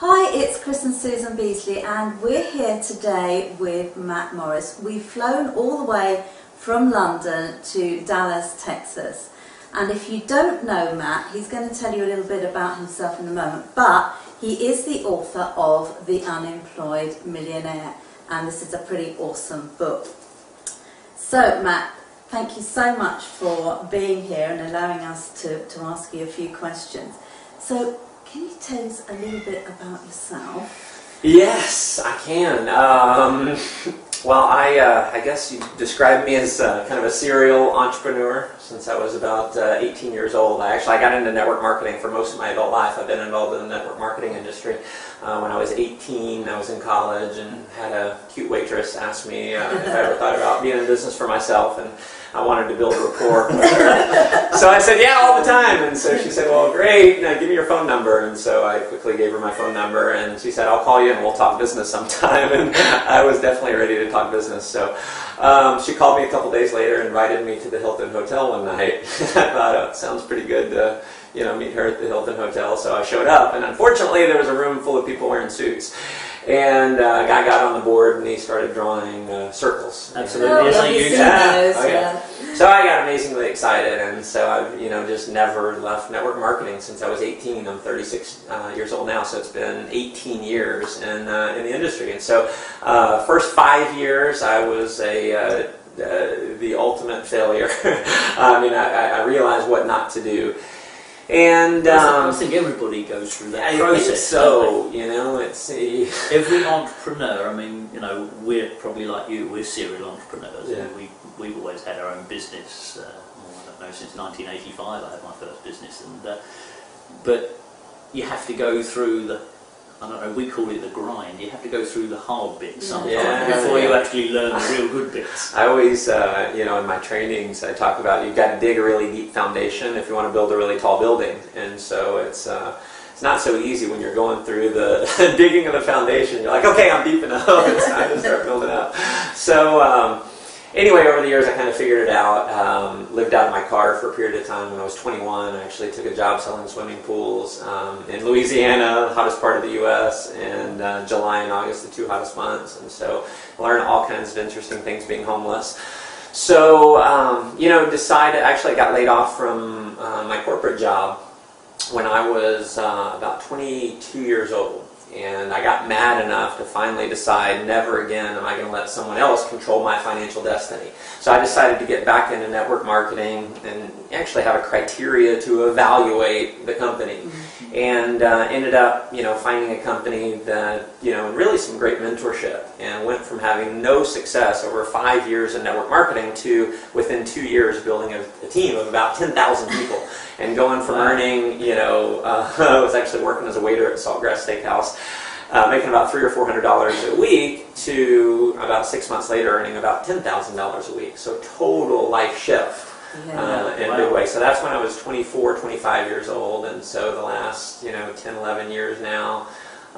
Hi, it's Chris and Susan Beasley, and we're here today with Matt Morris. We've flown all the way from London to Dallas, Texas. And if you don't know Matt, he's going to tell you a little bit about himself in a moment. But he is the author of The Unemployed Millionaire, and this is a pretty awesome book. So, Matt, thank you so much for being here and allowing us to, to ask you a few questions. So, can you tell us a little bit about yourself? Yes, I can. Um, well, I, uh, I guess you described me as uh, kind of a serial entrepreneur since I was about uh, 18 years old. I actually I got into network marketing for most of my adult life. I've been involved in the network marketing industry. Uh, when I was 18, I was in college and had a cute waitress ask me uh, if I ever thought about being in business for myself. And I wanted to build a rapport with her. so I said, yeah, all the time. And so she said, well, great, now give me your phone number. And so I quickly gave her my phone number and she said, I'll call you and we'll talk business sometime. And I was definitely ready to talk business. So um, she called me a couple days later and invited me to the Hilton Hotel one night. I thought, oh, it sounds pretty good to you know, meet her at the Hilton Hotel. So I showed up and unfortunately there was a room full of people wearing suits. And uh, a guy got on the board and he started drawing uh, circles. Absolutely, Oh, yes, yeah, use yeah. those, Oh, yeah. yeah. So I got amazingly excited, and so I've you know just never left network marketing since I was 18. I'm 36 uh, years old now, so it's been 18 years in uh, in the industry. And so, uh, first five years I was a uh, uh, the ultimate failure. I mean, I, I realized what not to do, and I um, think everybody goes through that I- process. so you know it's. Uh, Every entrepreneur, I mean, you know, we're probably like you, we're serial entrepreneurs. Yeah. And we, we've always had our own business. Uh, well, I don't know, since 1985 I had my first business. and uh, But you have to go through the, I don't know, we call it the grind. You have to go through the hard bits sometimes Yeah, before you actually learn the real good bits. I always, uh, you know, in my trainings, I talk about you've got to dig a really deep foundation if you want to build a really tall building, and so it's uh, it's not so easy when you're going through the digging of the foundation. You're like, okay, I'm deep enough. It's time to start building up. So. Um, Anyway, over the years, I kind of figured it out. Um, lived out of my car for a period of time. When I was 21, I actually took a job selling swimming pools um, in Louisiana, the hottest part of the U.S., and uh, July and August, the two hottest months. And so, I learned all kinds of interesting things being homeless. So, um, you know, decided. Actually, I got laid off from uh, my corporate job when I was uh, about 22 years old. And I got mad enough to finally decide never again am I going to let someone else control my financial destiny. So I decided to get back into network marketing and actually have a criteria to evaluate the company. Mm-hmm. And uh, ended up, you know, finding a company that, you know, really some great mentorship and went from having no success over five years in network marketing to within two years building a, a team of about 10,000 people and going from earning, you know, uh, I was actually working as a waiter at Saltgrass Steakhouse, uh, making about three or four hundred dollars a week, to about six months later earning about ten thousand dollars a week. So total life shift. Yeah. Uh, in a big way. So that's when I was 24, 25 years old, and so the last, you know, 10, 11 years now,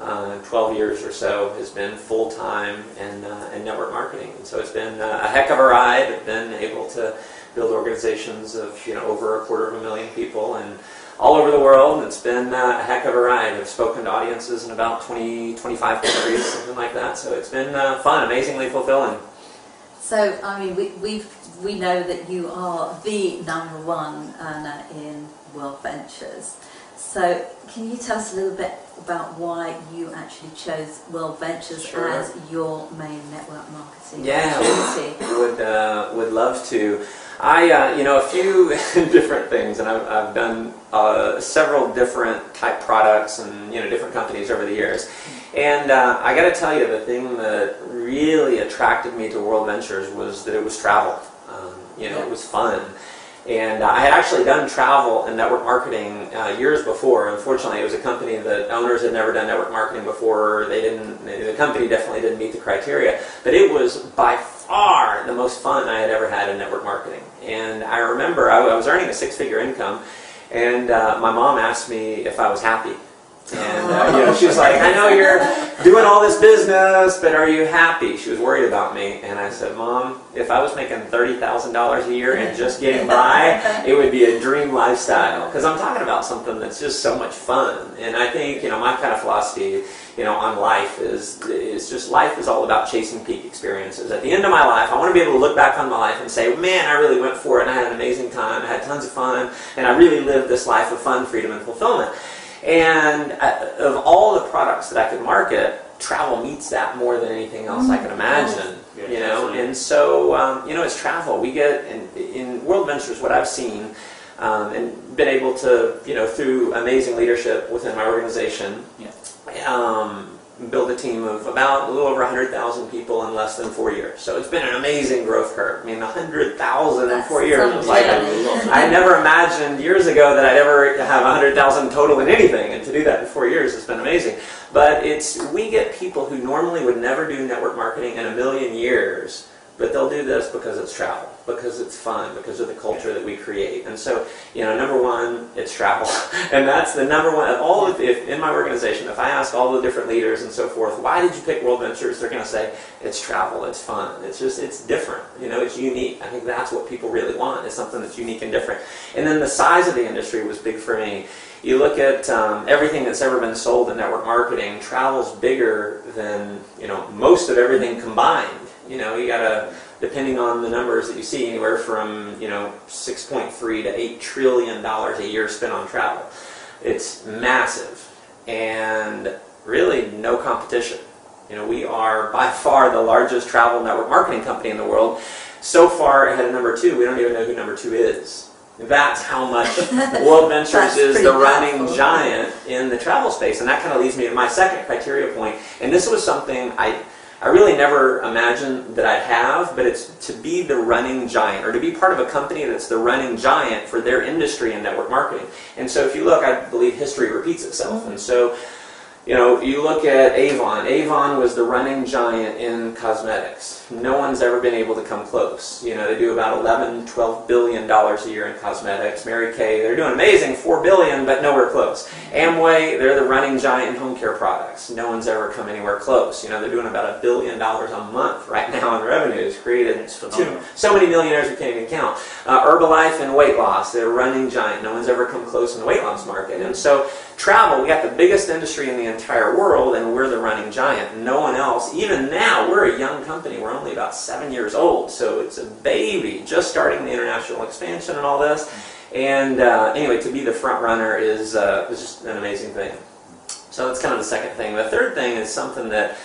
uh, 12 years or so has been full time in, uh, in network marketing. And so it's been uh, a heck of a ride. I've been able to build organizations of you know over a quarter of a million people and all over the world. And it's been uh, a heck of a ride. I've spoken to audiences in about 20, 25 countries, something like that. So it's been uh, fun, amazingly fulfilling. So, I mean, we, we've, we know that you are the number one earner in World Ventures. So, can you tell us a little bit about why you actually chose World Ventures Sure. as your main network marketing Yeah. opportunity? would uh, would love to. I uh, you know a few different things, and I've, I've done uh, several different type products and you know different companies over the years. And uh, I got to tell you, the thing that really attracted me to World Ventures was that it was travel. Um, you know, it was fun. And uh, I had actually done travel and network marketing uh, years before. Unfortunately, it was a company that owners had never done network marketing before. They didn't. The company definitely didn't meet the criteria. But it was by far the most fun I had ever had in network marketing. And I remember I, I was earning a six-figure income, and uh, my mom asked me if I was happy. And you know, she was like, "I know you're doing all this business, but are you happy? She was worried about me. And I said, Mom, if I was making $30,000 a year and just getting by, it would be a dream lifestyle. Because I'm talking about something that's just so much fun. And I think, you know, my kind of philosophy, you know, on life is, is just life is all about chasing peak experiences. At the end of my life, I want to be able to look back on my life and say, man, I really went for it and I had an amazing time. I had tons of fun and I really lived this life of fun, freedom, and fulfillment. And uh, of all the products that I could market, travel meets that more than anything else I can imagine. Yeah, you know, absolutely. and so um, you know, it's travel. We get in, in World Ventures. What I've seen um, and been able to, you know, through amazing leadership within my organization, Yeah. um, build a team of about a little over 100,000 people in less than four years. So it's been an amazing growth curve. I mean, 100,000 in four years was like a. I never imagined years ago that I'd ever have 100,000 total in anything, and to do that in four years has been amazing. But it's we get people who normally would never do network marketing in a million years, but they'll do this because it's travel, because it's fun, because of the culture that we create. And so, you know, number one, it's travel, and that's the number one of all of if in my organization. If I ask all the different leaders and so forth, why did you pick World Ventures? They're going to say it's travel, it's fun, it's just it's different. You know, it's unique. I think that's what people really want is something that's unique and different. And then the size of the industry was big for me. You look at um, everything that's ever been sold in network marketing. Travel's bigger than you know most of everything combined. You know, you got to depending on the numbers that you see, anywhere from you know 6.3 to 8 trillion dollars a year spent on travel. It's massive, and really no competition. You know, we are by far the largest travel network marketing company in the world. So far ahead of number two, we don't even know who number two is. That's how much World Ventures is the running powerful. giant in the travel space. And that kind of leads me to my second criteria point. And this was something I, I really never imagined that I'd have, but it's to be the running giant or to be part of a company that's the running giant for their industry in network marketing. And so if you look, I believe history repeats itself. Mm-hmm. And so you know, you look at Avon. Avon was the running giant in cosmetics. No one's ever been able to come close. You know, they do about 11, 12 billion dollars a year in cosmetics. Mary Kay, they're doing amazing, 4 billion, but nowhere close. Amway, they're the running giant in home care products. No one's ever come anywhere close. You know, they're doing about a billion dollars a month right now in revenues, created It's two, phenomenal. so many millionaires we can't even count. Uh, Herbalife and weight loss, they're a running giant. No one's ever come close in the weight loss market. And so travel, we got the biggest industry in the entire world, and we're the running giant. No one else, even now, we're a young company. We're only about seven years old, so it's a baby, just starting the international expansion and all this. And uh, anyway, to be the front runner is, uh, is just an amazing thing. So that's kind of the second thing. The third thing is something that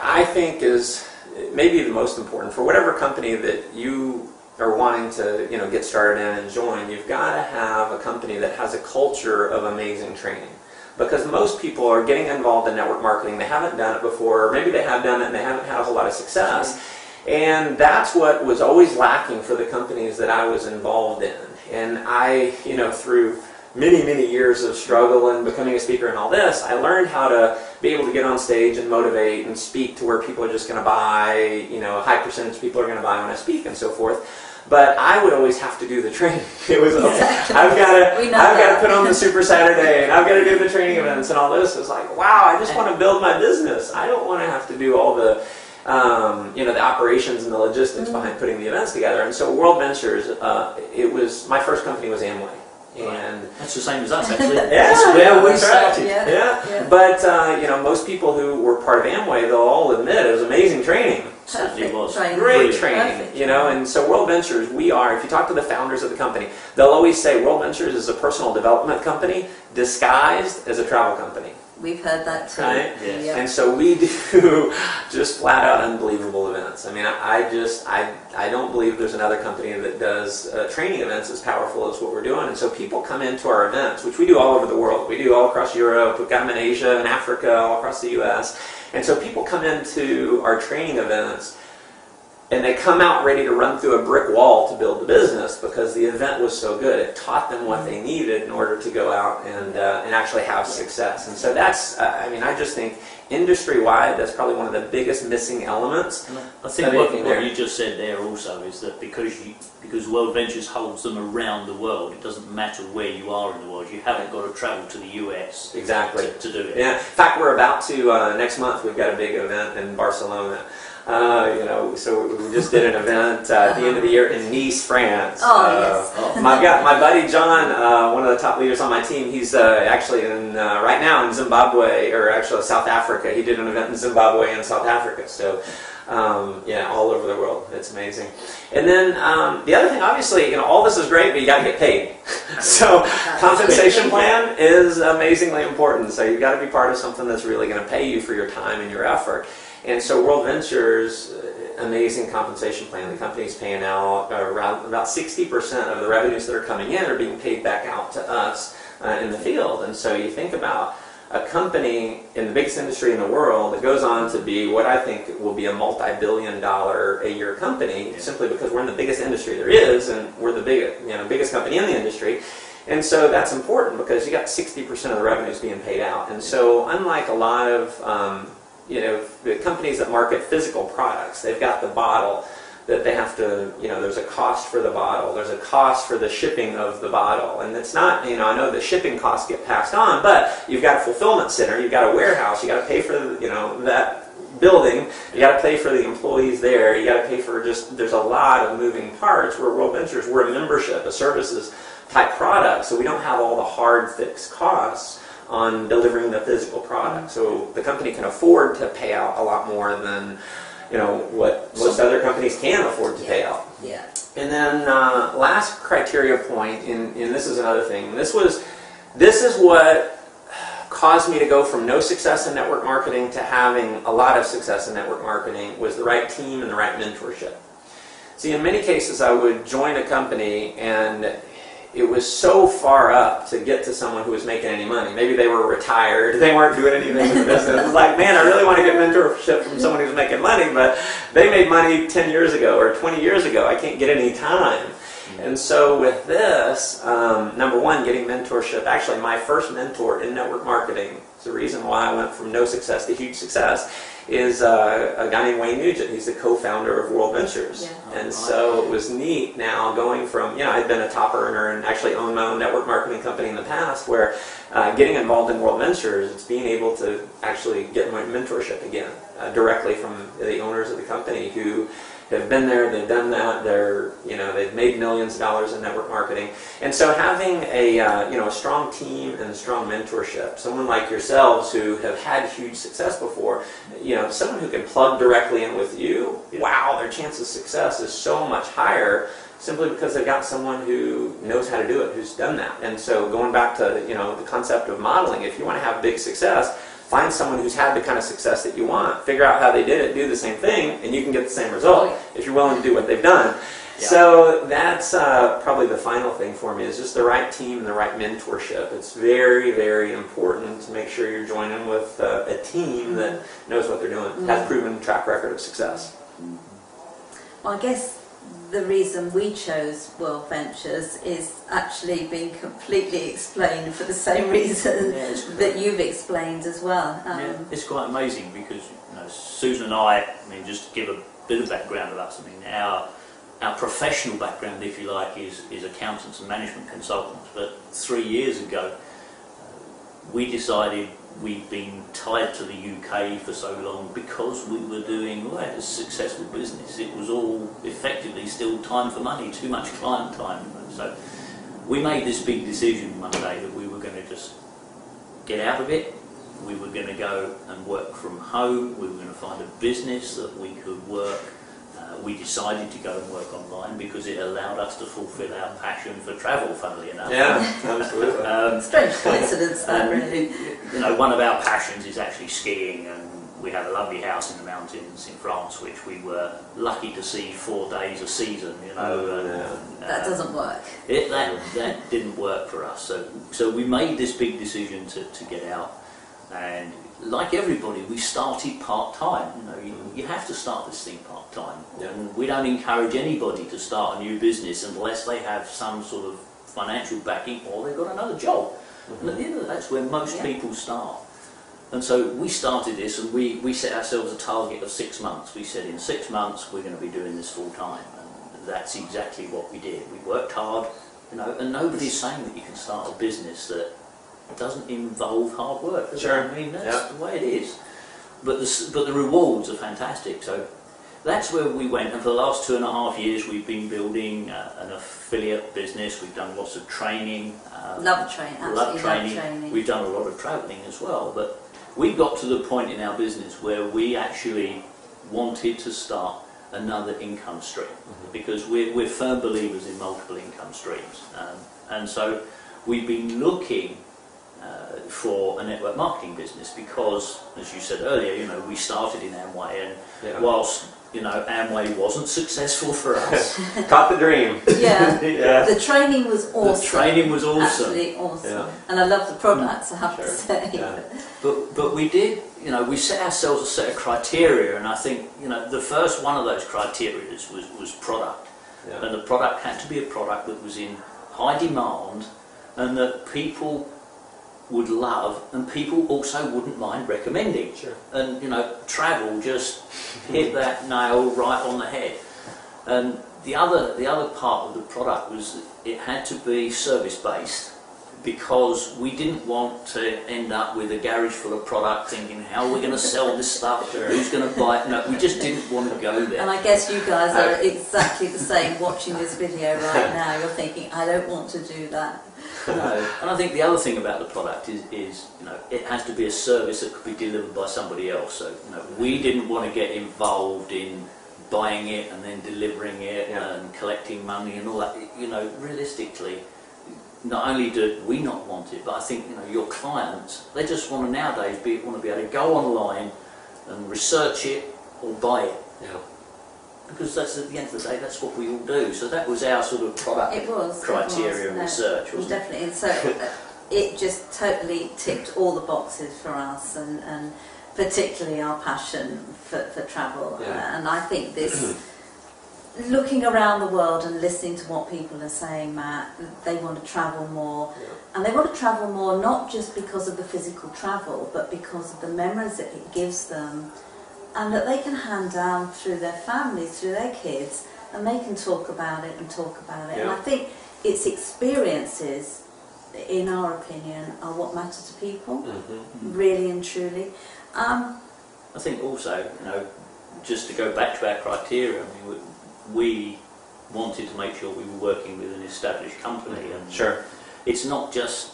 I think is maybe the most important for whatever company that you are wanting to you know get started in and join. You've got to have a company that has a culture of amazing training. Because most people are getting involved in network marketing, they haven't done it before, or maybe they have done it and they haven't had a whole lot of success. And that's what was always lacking for the companies that I was involved in. And I, you know, through many, many years of struggle and becoming a speaker and all this, I learned how to be able to get on stage and motivate and speak to where people are just going to buy, you know, a high percentage of people are going to buy when I speak and so forth. But I would always have to do the training. It was okay. Exactly. I've got to, I've got to put on the Super Saturday, and I've got to do the training events and all this. It's like, wow, I just want to build my business. I don't want to have to do all the, um, you know, the operations and the logistics behind putting the events together. And so, World Ventures, uh, it was my first company was Amway, and That's the same as us, actually. yeah, That's where we right. started. Yeah. Yeah, Yeah. but uh, you know, most people who were part of Amway, they'll all admit it was amazing training, Perfect was. training. great training. Perfect You know, and so World Ventures, we are. If you talk to the founders of the company, they'll always say World Ventures is a personal development company disguised as a travel company. We've heard that too. Right. Yes. Yeah. And so we do just flat out unbelievable events. I mean, I, I just, I, I don't believe there's another company that does uh, training events as powerful as what we're doing. And so people come into our events, which we do all over the world. We do all across Europe. We've got them in Asia and Africa, all across the U.S. And so people come into our training events and they come out ready to run through a brick wall to build the business because the event was so good. It taught them what they needed in order to go out and uh, and actually have success. And so that's, uh, I mean, I just think industry wide, that's probably one of the biggest missing elements. I think what, what you just said there also is that because you, because World Ventures holds them around the world, it doesn't matter where you are in the world. You haven't got to travel to the US Exactly. to, to do it. Yeah. In fact, we're about to uh, next month. We've got a big event in Barcelona. Uh, you know, so we just did an event uh, at the end of the year in Nice, France. Oh, Uh, yes. My got my buddy John, uh, one of the top leaders on my team. He's uh, actually in uh, right now in Zimbabwe, or actually South Africa. He did an event in Zimbabwe and South Africa. So. Um, yeah, all over the world. It's amazing. And then um, the other thing, obviously, you know, all this is great, but you got to get paid. so compensation plan is amazingly important. So you've got to be part of something that's really going to pay you for your time and your effort. And so World Ventures, uh, amazing compensation plan. The company's paying out around about 60% of the revenues that are coming in are being paid back out to us uh, in the field. And so you think about a company in the biggest industry in the world that goes on to be what I think will be a multi-billion dollar a year company Yeah. simply because we're in the biggest industry there is and we're the big, you know, biggest company in the industry. And so that's important because you got 60% of the revenues being paid out. And so unlike a lot of, um, you know, the companies that market physical products, they've got the bottle that they have to, you know, there's a cost for the bottle, there's a cost for the shipping of the bottle. And it's not, you know, I know the shipping costs get passed on, but you've got a fulfillment center, you've got a warehouse, you got to pay for, you know, that building, you got to pay for the employees there, you got to pay for just, there's a lot of moving parts where World Ventures, we're a membership, a services type product, so we don't have all the hard fixed costs on delivering the physical product. So the company can afford to pay out a lot more than, you know, what most other companies can afford to pay out. Yeah. And then uh, last criteria point, and, and this is another thing. This was, this is what caused me to go from no success in network marketing to having a lot of success in network marketing was the right team and the right mentorship. See, in many cases, I would join a company and it was so far up to get to someone who was making any money. Maybe they were retired, they weren't doing anything in the business. It was like, man, I really want to get mentorship from someone who's making money, but they made money 10 years ago or 20 years ago. I can't get any time. And so with this, um, number one, getting mentorship. Actually, my first mentor in network marketing, is the reason why I went from no success to huge success, is uh, a guy named Wayne Nugent. He's the co-founder of World Ventures. Yeah. And so it was neat now going from, you know, I'd been a top earner and actually owned my own network marketing company in the past where uh, getting involved in World Ventures, it's being able to actually get my mentorship again uh, directly from the owners of the company who have been there, they've done that, they're, you know, they've made millions of dollars in network marketing. And so having a, uh, you know, a strong team and strong mentorship, someone like yourselves who have had huge success before, you know, someone who can plug directly in with you, wow, their chance of success is so much higher simply because they've got someone who knows how to do it, who's done that. And so going back to, you know, the concept of modeling, if you want to have big success, find someone who's had the kind of success that you want, figure out how they did it, do the same thing, and you can get the same result if you're willing to do what they've done. Yeah. So that's uh, probably the final thing for me is just the right team and the right mentorship. It's very, very important to make sure you're joining with uh, a team that knows what they're doing, has proven track record of success. Well, I guess the reason we chose World Ventures is actually being completely explained for the same reason Yeah, that you've explained as well. Um, Yeah, it's quite amazing because you know, Susan and I, I mean, just to give a bit of background about us, I mean, our our professional background, if you like, is, is accountants and management consultants. But three years ago, uh, we decided we'd been tied to the UK for so long because we were doing well, a successful business. It was all effectively still time for money, too much client time. So we made this big decision one day that we were going to just get out of it. We were going to go and work from home. We were going to find a business that we could work. We decided to go and work online because it allowed us to fulfil our passion for travel, funnily enough. Yeah, absolutely. Um, Strange coincidence, that and, really. you know, one of our passions is actually skiing, and we have a lovely house in the mountains in France, which we were lucky to see four days a season. You know, and, Yeah. That uh, doesn't work. it, that, that didn't work for us. So, so we made this big decision to, to get out. And like everybody, we started part time. You know, you, you have to start this thing part time, Yeah. and we don't encourage anybody to start a new business unless they have some sort of financial backing or they've got another job. And at mm-hmm. the end of the day, that's where most Yeah. people start. And so we started this, and we, we set ourselves a target of six months. We said in six months we're going to be doing this full time, and that's exactly what we did. We worked hard, you know, and nobody's saying that you can start a business that doesn't involve hard work. does it? Sure. I mean, that's Yeah. the way it is. But the, but the rewards are fantastic. So that's where we went. And for the last two and a half years, we've been building uh, an affiliate business. We've done lots of training. Um, Love training, love absolutely training. love training. We've done a lot of travelling as well. But we got to the point in our business where we actually wanted to start another income stream because we're, we're firm believers in multiple income streams. Um, and so we've been looking Uh, for a network marketing business because, as you said earlier, you know, we started in Amway and Yeah. whilst, you know, Amway wasn't successful for us, Caught the dream. yeah. Yeah. The training was awesome. the training was awesome. Absolutely awesome. Yeah. And I love the products, mm. I have to say. Yeah. But but we did, you know, we set ourselves a set of criteria, and I think, you know, the first one of those criteria was was product, Yeah. and the product had to be a product that was in high demand, and that people would love, and people also wouldn't mind recommending. Sure. And you know, travel just hit that nail right on the head. And the other the other part of the product was it had to be service based because we didn't want to end up with a garage full of product thinking how are we going to sell this stuff Sure. who's going to buy it no we just didn't want to go there And I guess you guys are uh, exactly the same watching this video right now. You're thinking, I don't want to do that. No. And I think the other thing about the product is, is, you know, it has to be a service that could be delivered by somebody else. So, you know, we didn't want to get involved in buying it and then delivering it Yeah. and collecting money and all that. You know, realistically, not only do we not want it, but I think, you know, your clients, they just want to nowadays be, want to be able to go online and research it or buy it. Yeah. Because that's at the end of the day, that's what we all do. So that was our sort of product It was. criteria it and was, research, no, wasn't it? Definitely. And so uh, it just totally ticked all the boxes for us and, and particularly our passion for, for travel. Yeah. Uh, and I think this, looking around the world and listening to what people are saying, Matt, they want to travel more. Yeah. And they want to travel more not just because of the physical travel, but because of the memories that it gives them and that they can hand down through their families, through their kids, and they can talk about it and talk about it. And I think it's experiences, in our opinion, are what matter to people, Mhm. really and truly. Um, I think also, you know, just to go back to our criteria, I mean, we, we wanted to make sure we were working with an established company, and Sure. it's not just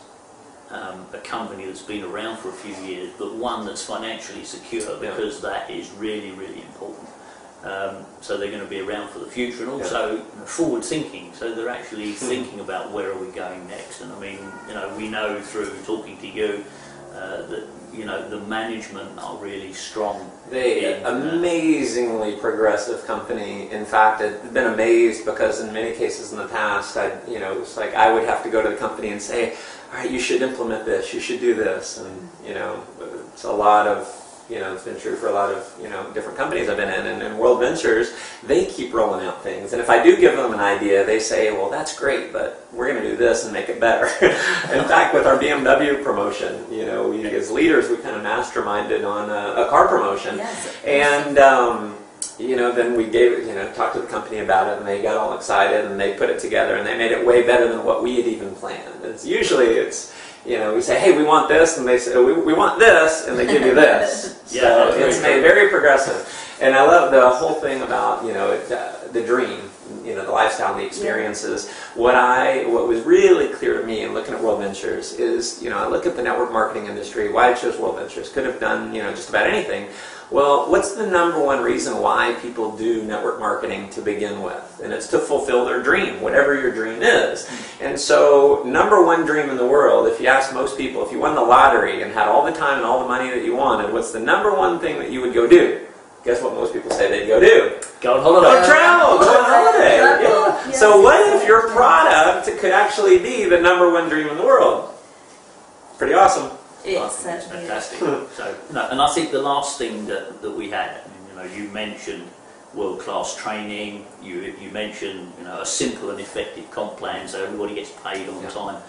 um, a company that's been around for a few years, but one that's financially secure Yeah. because that is really, really important. Um, so they're going to be around for the future and also forward thinking. So they're actually Hmm. thinking about where are we going next. And I mean, you know, we know through talking to you uh, that you know the management are really strong. They in, uh, amazingly progressive company. In fact, I've been amazed because in many cases in the past, I you know it's like I would have to go to the company and say, "All right, you should implement this. You should do this," and you know it's a lot of you know it's been true for a lot of you know different companies I've been in. And in World Ventures, they keep rolling out things, and if I do give them an idea, they say, "Well, that's great, but we're going to do this and make it better." in fact, with our BMW promotion, you know, we as leaders we kind of masterminded on a, a car promotion. yes. And um, you know, then we gave it, you know, talked to the company about it, and they got all excited, and they put it together, and they made it way better than what we had even planned. It's usually it's, you know, we say, hey, we want this, and they say, we, we want this, and they give you this. Yeah, so that's it's true. made very progressive, and I love the whole thing about you know it, uh, the dream, you know, the lifestyle, the experiences. What I, what was really clear to me in looking at World Ventures is, you know, I look at the network marketing industry. Why I chose World Ventures could have done, you know, just about anything. Well, what's the number one reason why people do network marketing to begin with? And it's to fulfill their dream, whatever your dream is. And so, number one dream in the world, if you ask most people, if you won the lottery and had all the time and all the money that you wanted, what's the number one thing that you would go do? Guess what most people say they'd go do? Go on holiday. Go holiday. travel, go on holiday. Yeah. So what if your product could actually be the number one dream in the world? Pretty awesome. think it's fantastic. Hmm. so, no, and I think the last thing that, that we had, you know, you mentioned world-class training. You you mentioned you know a simple and effective comp plan, so everybody gets paid on Yeah. time.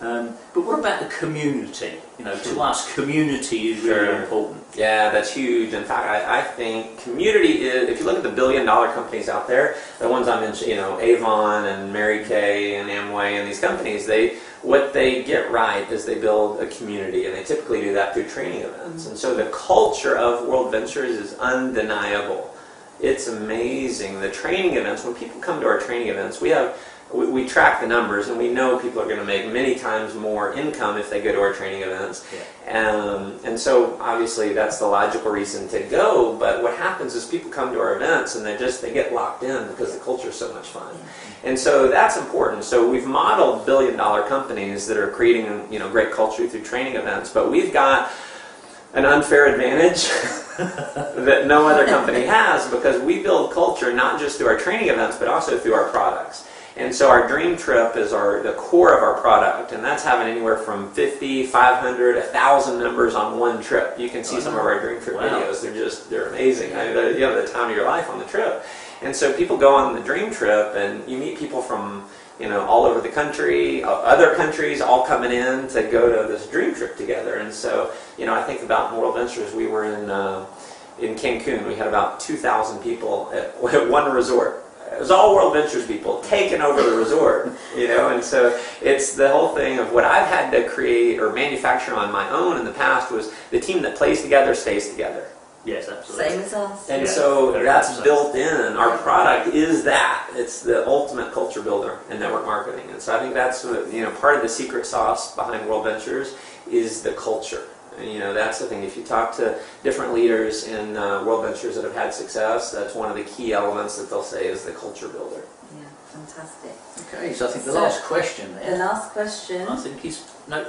Um, but what about the community? You know, to us, community is really Sure. important. Yeah, that's huge. In fact, I, I think community is, if you look at the billion dollar companies out there, the ones I mentioned, you know, Avon and Mary Kay and Amway and these companies, they, what they get right is they build a community and they typically do that through training events. And so the culture of World Ventures is undeniable. It's amazing. The training events, when people come to our training events, we have we, we track the numbers and we know people are going to make many times more income if they go to our training events. Um, and so obviously that's the logical reason to go. But what happens is people come to our events and they just they get locked in because the culture is so much fun. And so that's important. So we've modeled billion dollar companies that are creating you know great culture through training events. But we've got an unfair advantage that no other company has because we build culture not just through our training events but also through our products. And so our dream trip is our the core of our product, and that's having anywhere from 50, 500, 1,000 members on one trip. You can see some of our dream trip Wow. videos. They're just, they're amazing. I mean, you have the time of your life on the trip. And so people go on the dream trip, and you meet people from, you know, all over the country, other countries, all coming in to go to this dream trip together. And so, you know, I think about World Ventures. We were in uh, in Cancun. We had about 2,000 people at, at one resort. It was all World Ventures people taking over the resort, you know, and so it's the whole thing of what I've had to create or manufacture on my own in the past was the team that plays together stays together. Yes, absolutely. Same as us. And Yeah, so that's built in. Our product is that. It's the ultimate culture builder in network marketing. And so I think that's what, you know part of the secret sauce behind World Ventures is the culture. And you know that's the thing. If you talk to different leaders in uh, World Ventures that have had success, that's one of the key elements that they'll say is the culture builder. Yeah, fantastic. Okay, so I think the So- last question there. The last question. I think is no.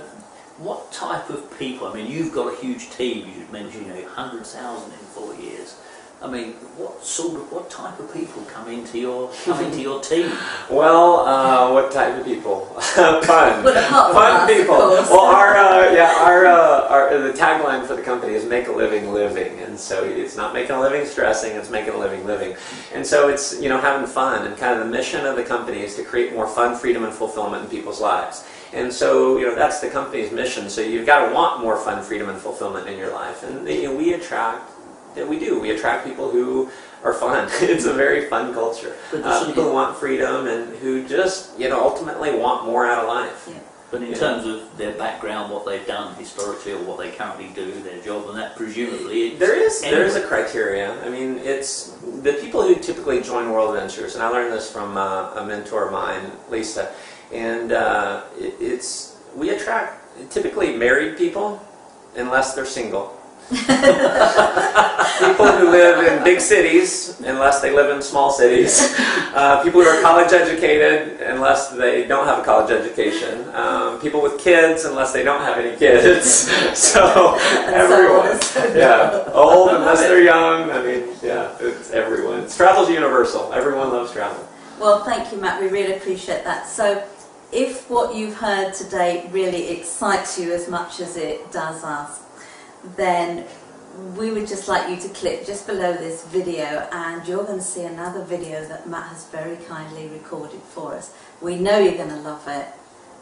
What type of people? I mean, you've got a huge team. You mentioned, you know, hundred thousand in four years. I mean, what sort of, what type of people come into your come into your team? Well, uh, what type of people? Fun. Well, apart from Fun people. Well, our uh, yeah, our, uh, our the tagline for the company is "Make a living living," and so it's not making a living stressing; it's making a living living. And so it's you know having fun, and kind of the mission of the company is to create more fun, freedom, and fulfillment in people's lives. And so you know that's the company's mission. So you've got to want more fun, freedom, and fulfillment in your life, and you know, we attract. That we do. We attract people who are fun. it's a very fun culture. Uh, people who want freedom and who just, you know, ultimately want more out of life. Yeah. But in Yeah. terms of their background, what they've done historically, or what they currently do, their job, and that presumably it's There is there is a criteria. I mean, it's the people who typically join World Ventures, and I learned this from uh, a mentor of mine, Lisa, and uh, it, it's we attract typically married people, unless they're single. people who live in big cities, unless they live in small cities. Uh, people who are college educated, unless they don't have a college education. Um, people with kids, unless they don't have any kids. so everyone, yeah, old unless they're young. I mean, yeah, it's everyone. It's, travel's universal. Everyone loves travel. Well, thank you, Matt. We really appreciate that. So, if what you've heard today really excites you as much as it does us, then we would just like you to click just below this video and you're going to see another video that Matt has very kindly recorded for us. We know you're going to love it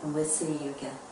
and we'll see you again.